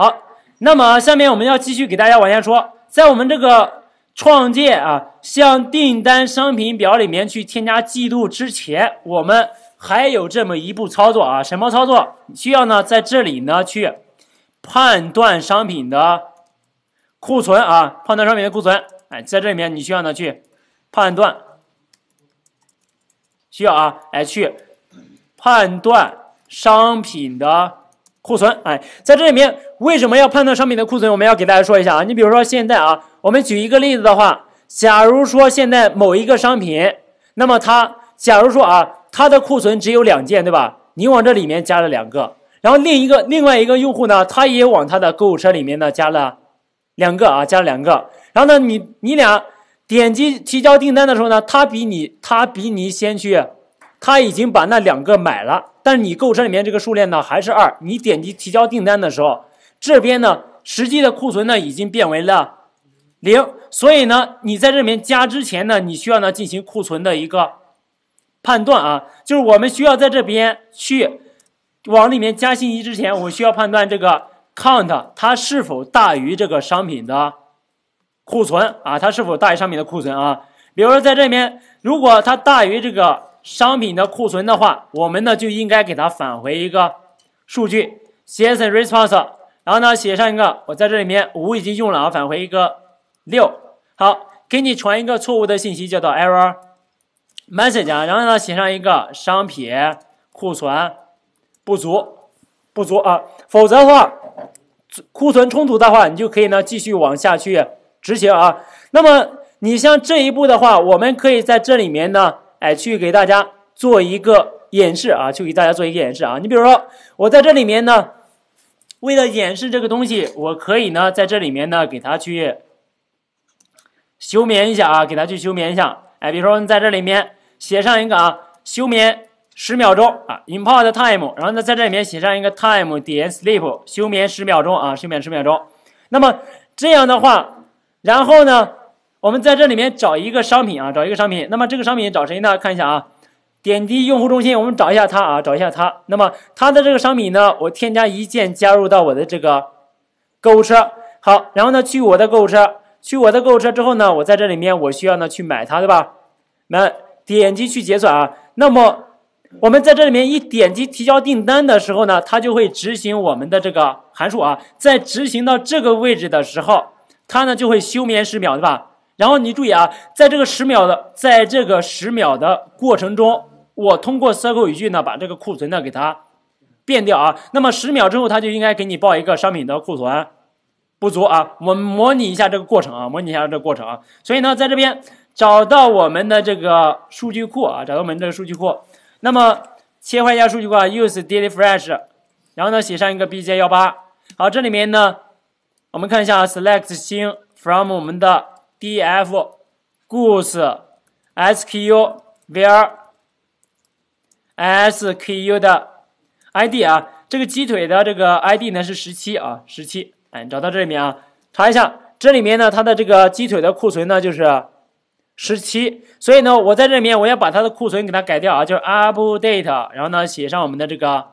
好，那么下面我们要继续给大家往下说，在我们这个创建啊，向订单商品表里面去添加季度之前，我们还有这么一步操作啊，什么操作？需要呢在这里呢去判断商品的库存啊，判断商品的库存。哎，在这里面你需要呢去判断，需要啊，哎去判断商品的库存。哎，在这里面为什么要判断商品的库存？我们要给大家说一下啊。你比如说现在啊，我们举一个例子的话，假如说现在某一个商品，那么它假如说啊，它的库存只有两件，对吧？你往这里面加了两个，然后另一个另外一个用户呢，他也往他的购物车里面呢加了两个啊，加了两个。然后呢，你你俩点击提交订单的时候呢，他比你他比你先去，他已经把那两个买了，但是你购物车里面这个数量呢还是二。你点击提交订单的时候，这边呢实际的库存呢已经变为了零，所以呢你在这里面加之前呢，你需要呢进行库存的一个判断啊，就是我们需要在这边去往里面加信息之前，我需要判断这个 count 它是否大于这个商品的。库存啊，它是否大于商品的库存啊？比如说在这边，如果它大于这个商品的库存的话，我们呢就应该给它返回一个数据，JSON response，然后呢写上一个，我在这里面五已经用了啊，返回一个六，好，给你传一个错误的信息，叫做 error message 啊，然后呢写上一个商品库存不足，不足啊，否则的话，库存冲突的话，你就可以呢继续往下去。执行啊，那么你像这一步的话，我们可以在这里面呢，哎，去给大家做一个演示啊，去给大家做一个演示啊。你比如说，我在这里面呢，为了演示这个东西，我可以呢在这里面呢给它去休眠一下啊，给它去休眠一下。哎，比如说你在这里面写上一个啊，休眠十秒钟啊，import time，然后呢在这里面写上一个 time 点 sleep，休眠十秒钟啊，休眠十秒钟。那么这样的话。然后呢，我们在这里面找一个商品啊，找一个商品。那么这个商品找谁呢？看一下啊，点击用户中心，我们找一下它啊，找一下它。那么它的这个商品呢，我添加一键加入到我的这个购物车。好，然后呢，去我的购物车，去我的购物车之后呢，我在这里面我需要呢去买它，对吧？那点击去结算啊。那么我们在这里面一点击提交订单的时候呢，它就会执行我们的这个函数啊。在执行到这个位置的时候。它呢就会休眠十秒，对吧？然后你注意啊，在这个十秒的，在这个十秒的过程中，我通过 SQL 语句呢，把这个库存呢给它变掉啊。那么十秒之后，它就应该给你报一个商品的库存不足啊。我们模拟一下这个过程啊，模拟一下这个过程啊。所以呢，在这边找到我们的这个数据库啊，找到我们这个数据库，那么切换一下数据库啊，use daily fresh，然后呢写上一个 bj 幺八，好，这里面呢。我们看一下，select 星 from 我们的 df goods sku where sku 的 id 啊，这个鸡腿的这个 id 呢是十七啊，十七。哎，找到这里面啊，查一下，这里面呢它的这个鸡腿的库存呢就是十七，所以呢我在这里面我要把它的库存给它改掉啊，就是 update，然后呢写上我们的这个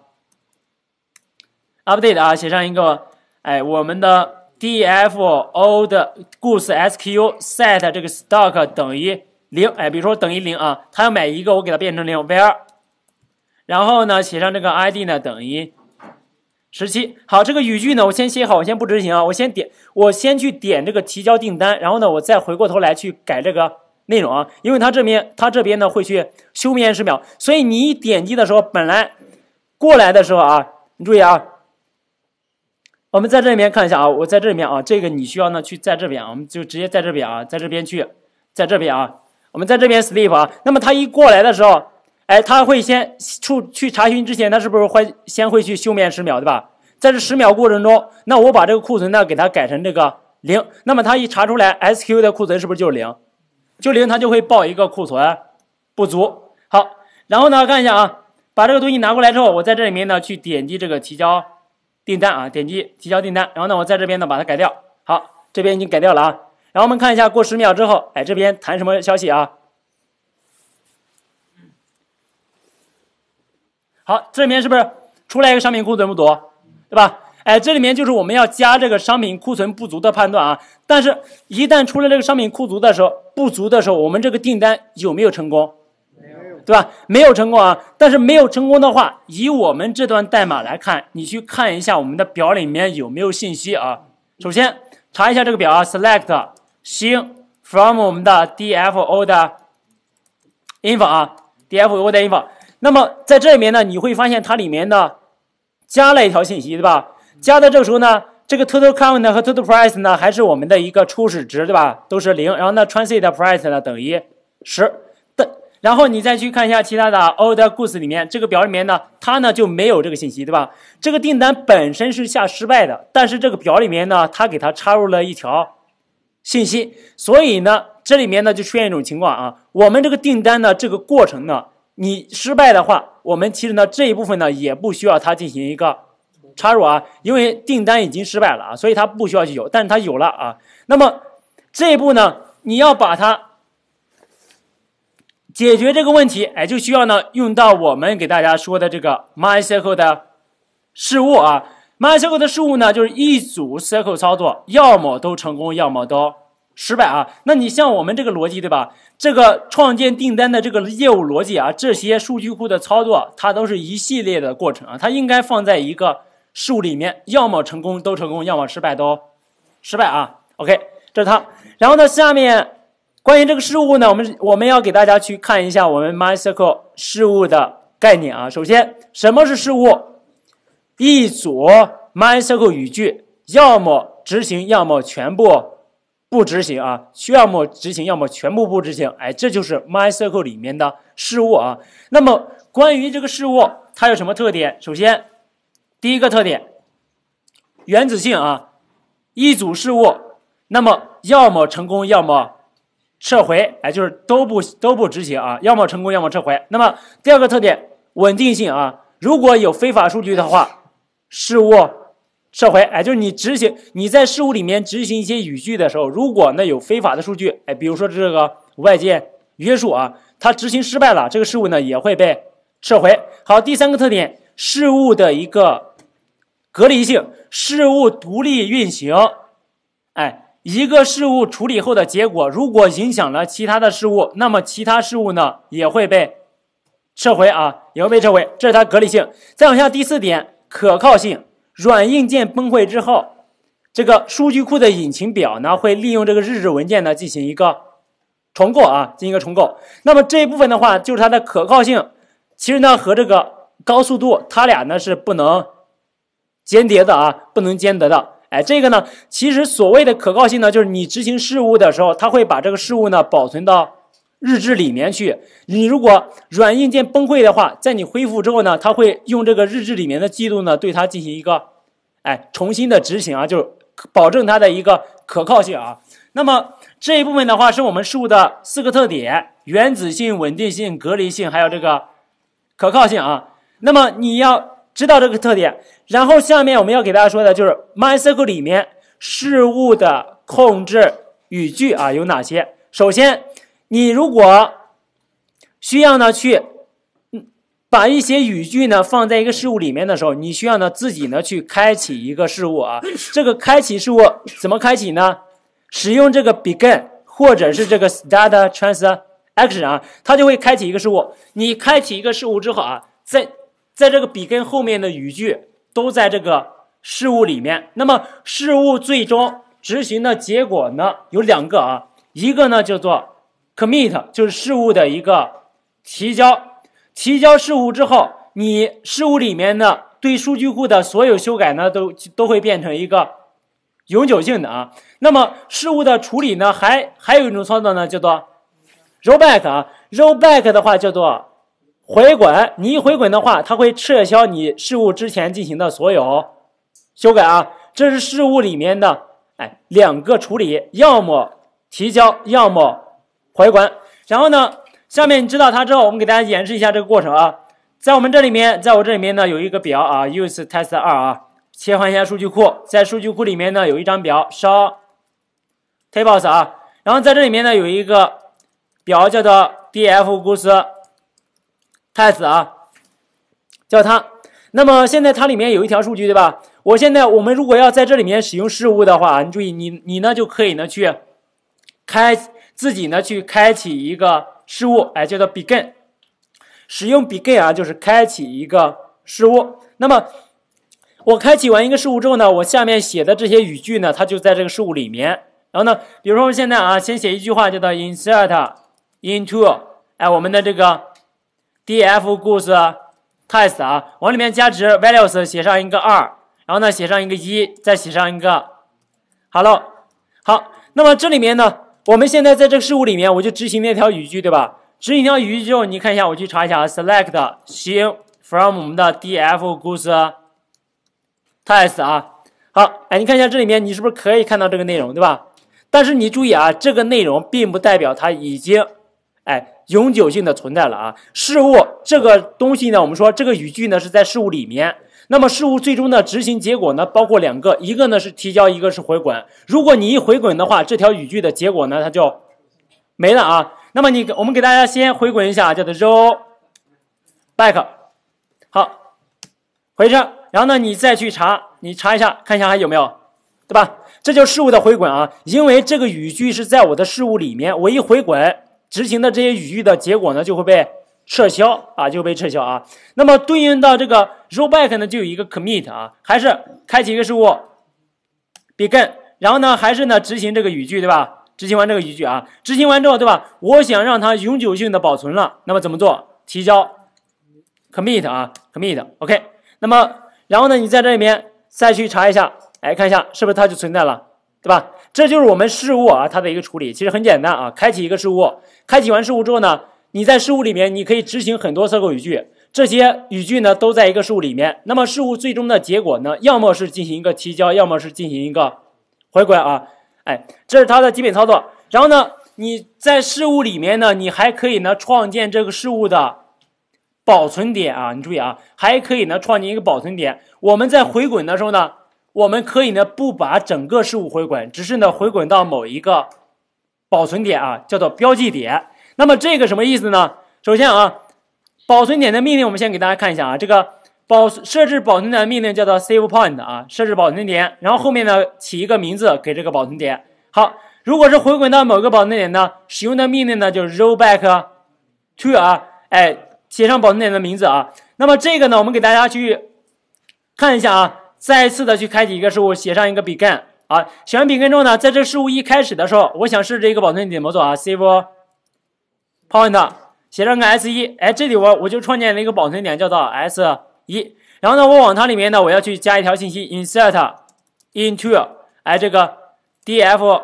update 啊，写上一个哎我们的。Df old goose sq set 这个 stock 等于零，哎，比如说等于零啊，他要买一个，我给它变成零，where，然后呢，写上这个 id 呢等于十七。好，这个语句呢，我先写好，我先不执行啊，我先点，我先去点这个提交订单，然后呢，我再回过头来去改这个内容啊，因为它这边它这边呢会去休眠十秒，所以你一点击的时候，本来过来的时候啊，你注意啊。我们在这里面看一下啊，我在这里面啊，这个你需要呢去在这边啊，我们就直接在这边啊，在这边去，在这边啊，我们在这边 sleep 啊，那么他一过来的时候，哎，他会先出去查询之前，他是不是会先会去休眠十秒，对吧？在这十秒过程中，那我把这个库存呢给它改成这个零，那么他一查出来 SQ 的库存是不是就是零？就零，他就会报一个库存不足。好，然后呢看一下啊，把这个东西拿过来之后，我在这里面呢去点击这个提交。订单啊，点击提交订单，然后呢，我在这边呢把它改掉。好，这边已经改掉了啊。然后我们看一下，过十秒之后，哎，这边弹什么消息啊？好，这里面是不是出来一个商品库存不足，对吧？哎，这里面就是我们要加这个商品库存不足的判断啊。但是，一旦出了这个商品库足的时候，不足的时候，我们这个订单有没有成功？对吧？没有成功啊。但是没有成功的话，以我们这段代码来看，你去看一下我们的表里面有没有信息啊。首先查一下这个表啊，select 星 from 我们的 DFO 的 info 啊，DFO 的 info。那么在这里面呢，你会发现它里面呢加了一条信息，对吧？加的这个时候呢，这个 total count 和 total price 呢还是我们的一个初始值，对吧？都是零。然后呢，transit price 呢等于十的。然后你再去看一下其他的 old goods 里面，这个表里面呢，它呢就没有这个信息，对吧？这个订单本身是下失败的，但是这个表里面呢，它给它插入了一条信息，所以呢，这里面呢就出现一种情况啊，我们这个订单呢这个过程呢，你失败的话，我们其实呢这一部分呢也不需要它进行一个插入啊，因为订单已经失败了啊，所以它不需要去有，但是它有了啊。那么这一步呢，你要把它。解决这个问题，哎，就需要呢用到我们给大家说的这个 MySQL 的事务啊。MySQL 的事务呢，就是一组 SQL 操作，要么都成功，要么都失败啊。那你像我们这个逻辑，对吧？这个创建订单的这个业务逻辑啊，这些数据库的操作，它都是一系列的过程啊，它应该放在一个事务里面，要么成功都成功，要么失败都失败啊。OK，这是它。然后呢，下面。关于这个事务呢，我们我们要给大家去看一下我们 MySQL 事务的概念啊。首先，什么是事务？一组 MySQL 语句，要么执行，要么全部不执行啊。需要么执行，要么全部不执行。哎，这就是 MySQL 里面的事务啊。那么，关于这个事务，它有什么特点？首先，第一个特点，原子性啊。一组事务，那么要么成功，要么。撤回，哎，就是都不都不执行啊，要么成功，要么撤回。那么第二个特点，稳定性啊，如果有非法数据的话，事务撤回，哎，就是你执行你在事务里面执行一些语句的时候，如果呢有非法的数据，哎，比如说这个外界约束啊，它执行失败了，这个事务呢也会被撤回。好，第三个特点，事务的一个隔离性，事务独立运行，哎。一个事物处理后的结果，如果影响了其他的事物，那么其他事物呢也会被撤回啊，也会被撤回。这是它隔离性。再往下，第四点，可靠性。软硬件崩溃之后，这个数据库的引擎表呢会利用这个日志文件呢进行一个重构啊，进行一个重构。那么这一部分的话，就是它的可靠性。其实呢和这个高速度，它俩呢是不能间谍的啊，不能兼得的。哎，这个呢，其实所谓的可靠性呢，就是你执行事务的时候，它会把这个事务呢保存到日志里面去。你如果软硬件崩溃的话，在你恢复之后呢，它会用这个日志里面的记录呢，对它进行一个哎重新的执行啊，就保证它的一个可靠性啊。那么这一部分的话，是我们事务的四个特点：原子性、稳定性、隔离性，还有这个可靠性啊。那么你要。知道这个特点，然后下面我们要给大家说的就是 MySQL 里面事务的控制语句啊有哪些？首先，你如果需要呢去把一些语句呢放在一个事物里面的时候，你需要呢自己呢去开启一个事物啊。这个开启事物怎么开启呢？使用这个 begin 或者是这个 start transaction 啊，它就会开启一个事物。你开启一个事物之后啊，在在这个笔跟后面的语句都在这个事物里面。那么事物最终执行的结果呢，有两个啊，一个呢叫做 commit，就是事物的一个提交。提交事物之后，你事物里面的对数据库的所有修改呢，都都会变成一个永久性的啊。那么事物的处理呢，还还有一种操作呢，叫做 rollback 啊。rollback 的话叫做。回滚，你一回滚的话，它会撤销你事务之前进行的所有修改啊。这是事务里面的哎两个处理，要么提交，要么回滚。然后呢，下面你知道它之后，我们给大家演示一下这个过程啊。在我们这里面，在我这里面呢有一个表啊，use test 二啊，切换一下数据库，在数据库里面呢有一张表，show tables 啊，然后在这里面呢有一个表叫做 df 公司。太子啊，叫它。那么现在它里面有一条数据，对吧？我现在我们如果要在这里面使用事物的话，你注意，你你呢就可以呢去开自己呢去开启一个事物，哎，叫做 begin。使用 begin 啊，就是开启一个事物。那么我开启完一个事物之后呢，我下面写的这些语句呢，它就在这个事物里面。然后呢，比如说我现在啊，先写一句话，叫做 insert into，哎，我们的这个 df 故事 test 啊，往里面加值 values 写上一个二，然后呢写上一个一，再写上一个 hello。好，那么这里面呢，我们现在在这个事物里面，我就执行那条语句，对吧？执行一条语句之后，你看一下，我去查一下，select 星 from 我们的 df 故事 test 啊。好，哎，你看一下这里面，你是不是可以看到这个内容，对吧？但是你注意啊，这个内容并不代表它已经，哎，永久性的存在了啊。事物这个东西呢，我们说这个语句呢是在事物里面。那么事物最终的执行结果呢，包括两个，一个呢是提交，一个是回滚。如果你一回滚的话，这条语句的结果呢，它就没了啊。那么你，我们给大家先回滚一下，叫做 roll back，好，回车，然后呢，你再去查，你查一下，看一下还有没有，对吧？这就事物的回滚啊，因为这个语句是在我的事物里面，我一回滚执行的这些语句的结果呢，就会被撤销啊，就被撤销啊。那么对应到这个 roll back 呢，就有一个 commit 啊，还是开启一个事物 begin，然后呢，还是呢执行这个语句，对吧？执行完这个语句啊，执行完之后，对吧？我想让它永久性的保存了，那么怎么做？提交 commit 啊，commit，OK。那么，然后呢，你在这里面再去查一下，哎，看一下是不是它就存在了，对吧？这就是我们事物啊，它的一个处理，其实很简单啊。开启一个事物，开启完事物之后呢，你在事物里面你可以执行很多 circle 语句，这些语句呢都在一个事物里面。那么事物最终的结果呢，要么是进行一个提交，要么是进行一个回归啊。哎，这是它的基本操作。然后呢，你在事物里面呢，你还可以呢创建这个事物的保存点啊。你注意啊，还可以呢创建一个保存点。我们在回滚的时候呢，我们可以呢不把整个事物回滚，只是呢回滚到某一个保存点啊，叫做标记点。那么这个什么意思呢？首先啊，保存点的命令我们先给大家看一下啊，这个。保设置保存点的命令叫做 save point 啊，设置保存点，然后后面呢起一个名字给这个保存点。好，如果是回滚到某个保存点呢，使用的命令呢就是 roll back to 啊，哎，写上保存点的名字啊。那么这个呢，我们给大家去看一下啊，再次的去开启一个事物，写上一个 begin 啊，写完 begin 之后呢，在这事物一开始的时候，我想设置一个保存点怎么做啊？save point 写上个 s 一，哎，这里我我就创建了一个保存点，叫做 s。一，然后呢，我往它里面呢，我要去加一条信息，insert into，哎，这个 df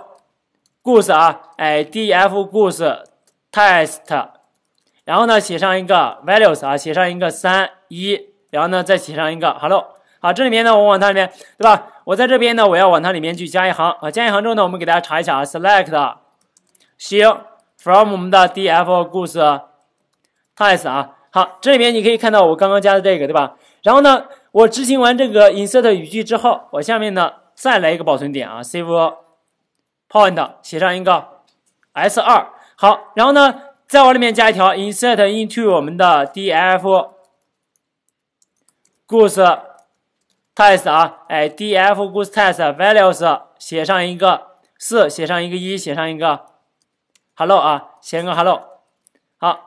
故事啊，哎，df 故事 test，然后呢，写上一个 values 啊，写上一个三一，然后呢，再写上一个 hello，好，这里面呢，我往它里面，对吧？我在这边呢，我要往它里面去加一行啊，加一行之后呢，我们给大家查一下啊，select 星 from 我们的 df goose test 啊。好，这里面你可以看到我刚刚加的这个，对吧？然后呢，我执行完这个 insert 语句之后，我下面呢再来一个保存点啊，save point 写上一个 s 二。好，然后呢再往里面加一条 insert into 我们的 df goose test 啊，哎，df goose test values 写上一个四，写上一个一，写上一个 hello 啊，写个 hello。好。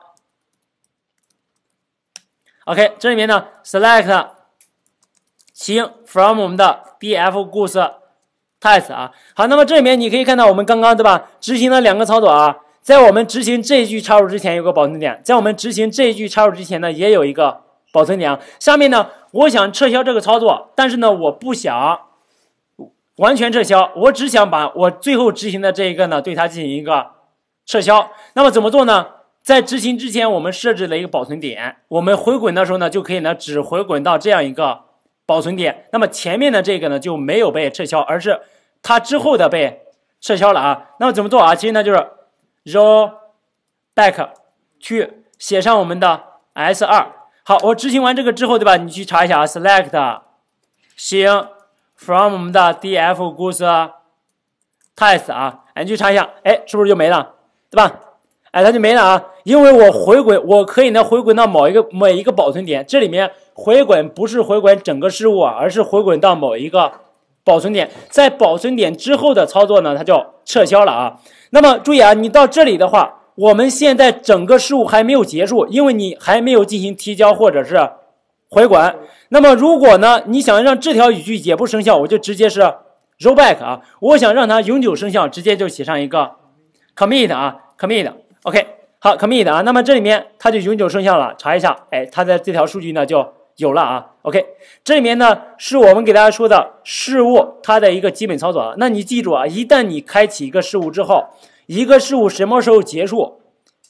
OK，这里面呢，select 行 from 我们的 df goose test 啊，好，那么这里面你可以看到我们刚刚对吧，执行了两个操作啊，在我们执行这一句插入之前有个保存点，在我们执行这一句插入之前呢，也有一个保存点啊。下面呢，我想撤销这个操作，但是呢，我不想完全撤销，我只想把我最后执行的这一个呢，对它进行一个撤销。那么怎么做呢？在执行之前，我们设置了一个保存点。我们回滚的时候呢，就可以呢只回滚到这样一个保存点。那么前面的这个呢就没有被撤销，而是它之后的被撤销了啊。那么怎么做啊？其实呢就是 roll back 去写上我们的 s 二。好，我执行完这个之后，对吧？你去查一下啊，select 星 from 我们的 df goods test 啊，哎，你去查一下，哎，是不是就没了？对吧？哎，它就没了啊，因为我回滚，我可以呢回滚到某一个每一个保存点，这里面回滚不是回滚整个事物啊，而是回滚到某一个保存点，在保存点之后的操作呢，它就撤销了啊。那么注意啊，你到这里的话，我们现在整个事务还没有结束，因为你还没有进行提交或者是回滚。那么如果呢，你想让这条语句也不生效，我就直接是 rollback 啊。我想让它永久生效，直接就写上一个 commit 啊，commit，OK。好，commit 啊，那么这里面它就永久生效了。查一下，哎，它的这条数据呢就有了啊。OK，这里面呢是我们给大家说的事物它的一个基本操作啊。那你记住啊，一旦你开启一个事物之后，一个事物什么时候结束，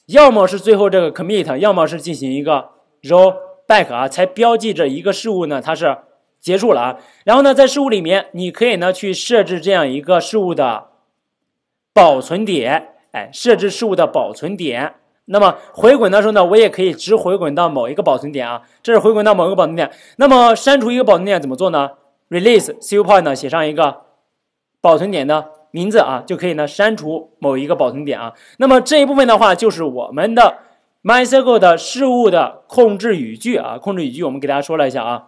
要么是最后这个 commit，要么是进行一个 rollback 啊，才标记着一个事物呢它是结束了啊。然后呢，在事物里面，你可以呢去设置这样一个事物的保存点。哎，设置事物的保存点。那么回滚的时候呢，我也可以直回滚到某一个保存点啊。这是回滚到某一个保存点。那么删除一个保存点怎么做呢？release save point 呢，写上一个保存点的名字啊，就可以呢删除某一个保存点啊。那么这一部分的话，就是我们的 MySQL 的事物的控制语句啊。控制语句我们给大家说了一下啊。